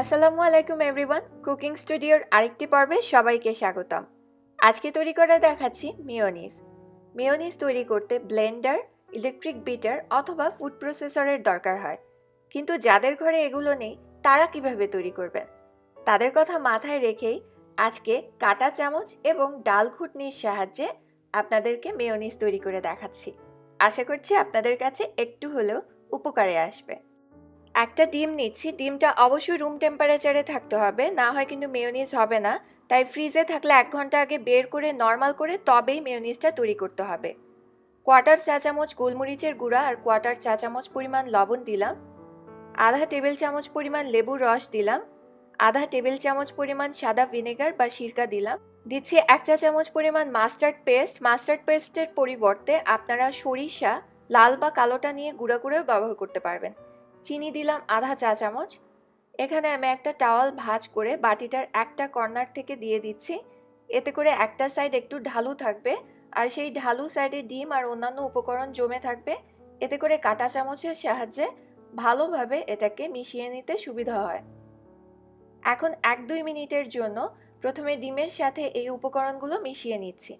আসসালামু আলাইকুম everyone, cooking স্টুডিওর আরেকটি পর্বে সবাইকে স্বাগতম। আজকে তৈরি করে দেখাচ্ছি মেয়োনিজ। মেয়োনিজ তৈরি করতে ব্লেন্ডার, ইলেকট্রিক বিটার অথবা ফুড প্রসেসরের দরকার হয়। কিন্তু যাদের ঘরে এগুলো নেই, তারা কীভাবে তৈরি করবেন তাদের কথা মাথায় রেখেই আজকে কাটা চামচ এবং ডাল ঘুটনির সাহায্যে আপনাদেরকে মেয়োনিজ তৈরি করে দেখাচ্ছি। আশা করছি আপনাদের কাছে একটু হলেও উপকারে আসবে। একটা ডিম নিচ্ছি, ডিমটা অবশ্যই রুম টেম্পারেচারে থাকতে হবে, না হয় কিন্তু মেয়োনিজ হবে না। তাই ফ্রিজে থাকলে এক ঘণ্টা আগে বের করে নর্মাল করে তবেই মেয়োনিজটা তৈরি করতে হবে। কোয়ার্টার চা চামচ গোলমরিচের গুঁড়া আর কোয়ার্টার চা চামচ পরিমাণ লবণ দিলাম। আধা টেবিল চামচ পরিমাণ লেবুর রস দিলাম। আধা টেবিল চামচ পরিমাণ সাদা ভিনেগার বা সিরকা দিলাম। দিচ্ছি এক চা চামচ পরিমাণ মাস্টার্ড পেস্ট মাস্টার্ড পেস্টের পরিবর্তে আপনারা সরিষা, লাল বা কালোটা নিয়ে গুঁড়া গুঁড়ো ব্যবহার করতে পারবেন। চিনি দিলাম আধা চা চামচ। এখানে আমি একটা টাওয়াল ভাজ করে বাটিটার একটা কর্নার থেকে দিয়ে দিচ্ছি। এতে করে একটা সাইড একটু ঢালু থাকবে আর সেই ঢালু সাইডে ডিম আর অন্যান্য উপকরণ জমে থাকবে। এতে করে কাটা চামচের সাহায্যে ভালোভাবে এটাকে মিশিয়ে নিতে সুবিধা হয়। এখন এক দুই মিনিটের জন্য প্রথমে ডিমের সাথে এই উপকরণগুলো মিশিয়ে নিচ্ছি।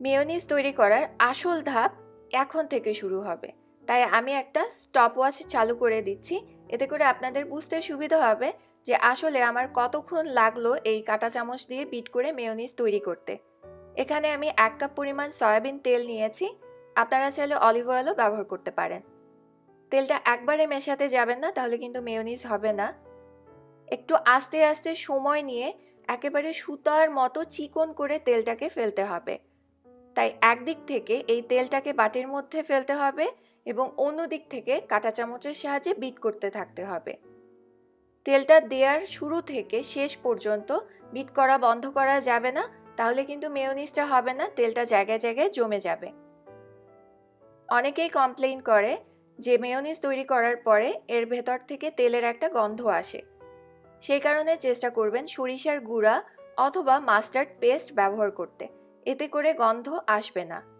মেয়নিজ তৈরি করার আসল ধাপ এখন থেকে শুরু হবে। তাই আমি একটা স্টপ ওয়াচ চালু করে দিচ্ছি। এতে করে আপনাদের বুঝতে সুবিধা হবে যে আসলে আমার কতক্ষণ লাগল এই কাটা চামচ দিয়ে বিট করে মেয়নিজ তৈরি করতে। এখানে আমি এক কাপ পরিমাণ সয়াবিন তেল নিয়েছি। আপনারা চাইলে অলিভ অয়েলও ব্যবহার করতে পারেন। তেলটা একবারে মেশাতে যাবেন না, তাহলে কিন্তু মেয়নিজ হবে না। একটু আস্তে আস্তে সময় নিয়ে একেবারে সুতার মতো চিকন করে তেলটাকে ফেলতে হবে। তাই একদিক থেকে এই তেলটাকে বাটির মধ্যে ফেলতে হবে। এবং অন্য দিক থেকে কাঁটা চামচের সাহায্যে বিট করতে থাকতে হবে। তেলটা দেওয়ার শুরু থেকে শেষ পর্যন্ত বিট করা বন্ধ করা যাবে না, তাহলে কিন্তু মেয়নিজটা হবে না, তেলটা জায়গায় জায়গায় জমে যাবে। অনেকেই কমপ্লেইন করে যে মেয়নিজ তৈরি করার পরে এর ভেতর থেকে তেলের একটা গন্ধ আসে। সেই কারণে চেষ্টা করবেন সরিষার গুঁড়া অথবা মাস্টার্ড পেস্ট ব্যবহার করতে। এতে করে গন্ধ আসবে না।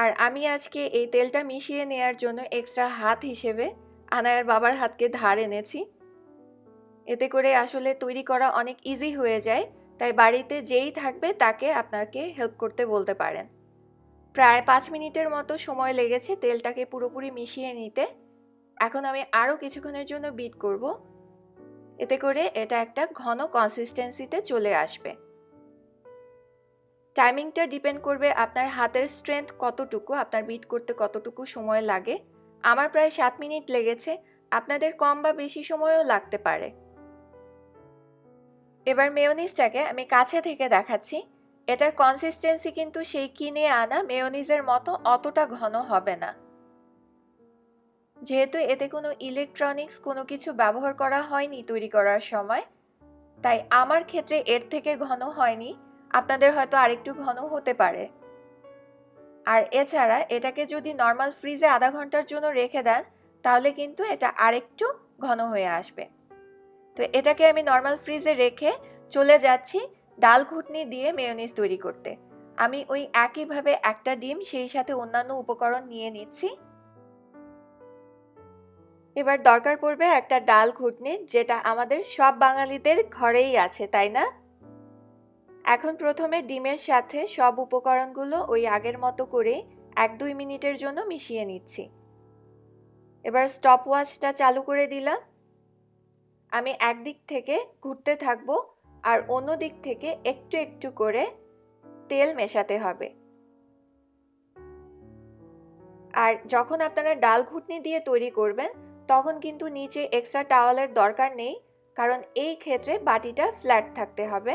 আর আমি আজকে এই তেলটা মিশিয়ে নেওয়ার জন্য এক্সট্রা হাত হিসেবে আনায়ার বাবার হাতকে ধার এনেছি। এতে করে আসলে তৈরি করা অনেক ইজি হয়ে যায়, তাই বাড়িতে যেই থাকবে তাকে আপনাকে হেল্প করতে বলতে পারেন। প্রায় পাঁচ মিনিটের মতো সময় লেগেছে তেলটাকে পুরোপুরি মিশিয়ে নিতে। এখন আমি আরও কিছুক্ষণের জন্য বিট করব। এতে করে এটা একটা ঘন কনসিস্টেন্সিতে চলে আসবে। টাইমিংটা ডিপেন্ড করবে আপনার হাতের স্ট্রেংথ কতটুকু, আপনার বিট করতে কতটুকু সময় লাগে। আমার প্রায় সাত মিনিট লেগেছে, আপনাদের কম বা বেশি সময়ও লাগতে পারে। এবার মেয়নিজটাকে আমি কাছে থেকে দেখাচ্ছি। এটার কনসিস্টেন্সি কিন্তু সেই কিনে আনা মেয়নিজের মতো অতটা ঘন হবে না। যেহেতু এতে কোনো ইলেকট্রনিক্স কোনো কিছু ব্যবহার করা হয়নি তৈরি করার সময়, তাই আমার ক্ষেত্রে এর থেকে ঘন হয়নি। আপনাদের হয়তো আরেকটু ঘন হতে পারে। আর এছাড়া এটাকে যদি নর্মাল ফ্রিজে আধা ঘণ্টার জন্য রেখে দেন, তাহলে কিন্তু এটা আরেকটু ঘন হয়ে আসবে। তো এটাকে আমি নর্মাল ফ্রিজে রেখে চলে যাচ্ছি ডাল ঘুটনি দিয়ে মেয়নিজ তৈরি করতে। আমি ওই একইভাবে একটা ডিম, সেই সাথে অন্যান্য উপকরণ নিয়ে নিচ্ছি। এবার দরকার পড়বে একটা ডাল ঘুটনির, যেটা আমাদের সব বাঙালিদের ঘরেই আছে, তাই না? এখন প্রথমে ডিমের সাথে সব উপকরণগুলো ওই আগের মতো করে এক দুই মিনিটের জন্য মিশিয়ে নিচ্ছি। এবার স্টপ ওয়াচটা চালু করে দিলাম। আমি একদিক থেকে ঘুরতে থাকব আর অন্য দিক থেকে একটু একটু করে তেল মেশাতে হবে। আর যখন আপনারা ডাল ঘুটনি দিয়ে তৈরি করবেন, তখন কিন্তু নিচে এক্সট্রা টাওয়ালের দরকার নেই, কারণ এই ক্ষেত্রে বাটিটা ফ্ল্যাট থাকতে হবে।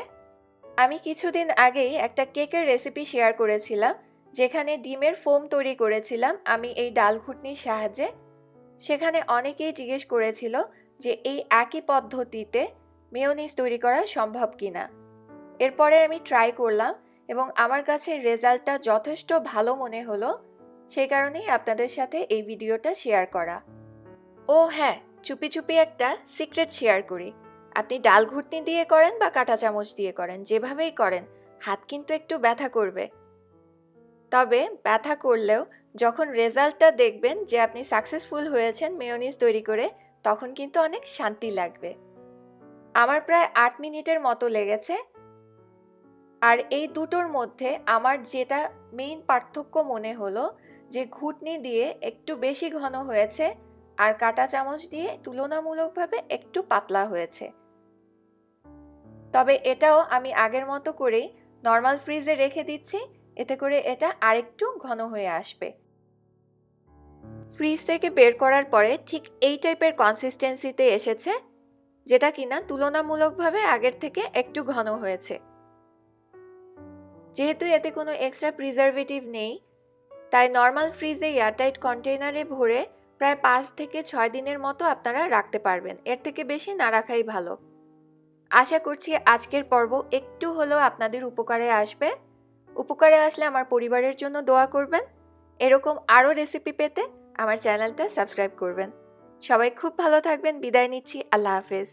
আমি কিছুদিন আগেই একটা কেকের রেসিপি শেয়ার করেছিলাম, যেখানে ডিমের ফোম তৈরি করেছিলাম, আমি এই ডাল ঘুটনির সাহায্যে। সেখানে অনেকেই জিজ্ঞেস করেছিল যে এই একই পদ্ধতিতে মেয়নিজ তৈরি করা সম্ভব কিনা। এরপরে আমি ট্রাই করলাম এবং আমার কাছে রেজাল্টটা যথেষ্ট ভালো মনে হলো, সেই কারণেই আপনাদের সাথে এই ভিডিওটা শেয়ার করা। ও হ্যাঁ চুপি চুপি একটা সিক্রেট শেয়ার করি। আপনি ডাল ঘুটনি দিয়ে করেন বা কাঁটা চামচ দিয়ে করেন, যেভাবেই করেন, হাত কিন্তু একটু ব্যথা করবে। তবে ব্যথা করলেও যখন রেজাল্টটা দেখবেন যে আপনি সাকসেসফুল হয়েছেন মেয়নিজ তৈরি করে, তখন কিন্তু অনেক শান্তি লাগবে। আমার প্রায় আট মিনিটের মতো লেগেছে। আর এই দুটোর মধ্যে আমার যেটা মেইন পার্থক্য মনে হলো যে ঘুটনি দিয়ে একটু বেশি ঘন হয়েছে আর কাটা চামচ দিয়ে তুলনামূলকভাবে একটু পাতলা হয়েছে। তবে এটাও আমি আগের মতো করেই নর্মাল ফ্রিজে রেখে দিচ্ছি, এতে করে এটা আরেকটু ঘন হয়ে আসবে। ফ্রিজ থেকে বের করার পরে ঠিক এই টাইপের কনসিস্টেন্সিতে এসেছে, যেটা কিনা তুলনামূলকভাবে আগের থেকে একটু ঘন হয়েছে। যেহেতু এতে কোনো এক্সট্রা প্রিজারভেটিভ নেই, তাই নর্মাল ফ্রিজে এয়ারটাইট কন্টেইনারে ভরে প্রায় পাঁচ থেকে ছয় দিনের মতো আপনারা রাখতে পারবেন। এর থেকে বেশি না রাখাই ভালো। আশা করছি আজকের পর্ব একটু হলেও আপনাদের উপকারে আসবে। উপকারে আসলে আমার পরিবারের জন্য দোয়া করবেন। এরকম আরও রেসিপি পেতে আমার চ্যানেলটা সাবস্ক্রাইব করবেন। সবাই খুব ভালো থাকবেন। বিদায় নিচ্ছি। আল্লাহ হাফেজ।